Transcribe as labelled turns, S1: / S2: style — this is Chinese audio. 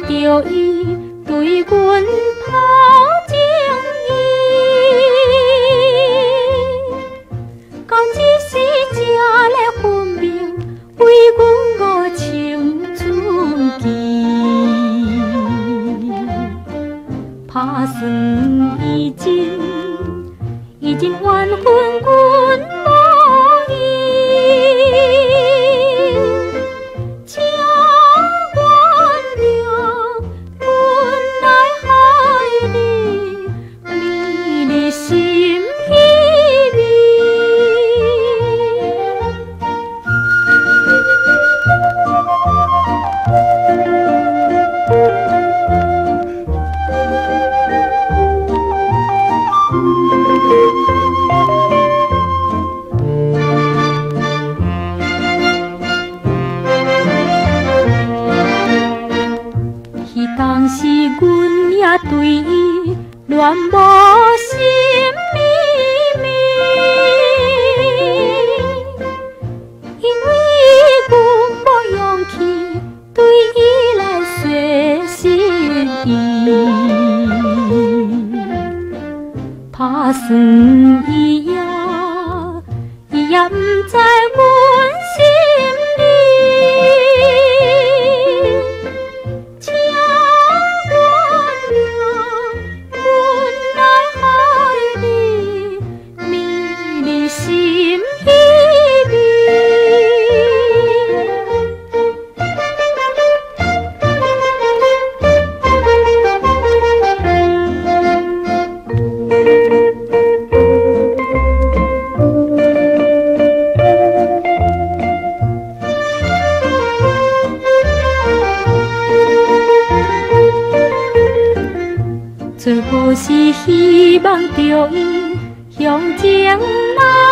S1: 着伊对阮抱情意，到这时才来分明为阮误青春期，打算以前已经缘分阮伊恋无心秘密，因为阮无勇气对伊来说心意，怕算伊也伊最后是希望着伊向前来。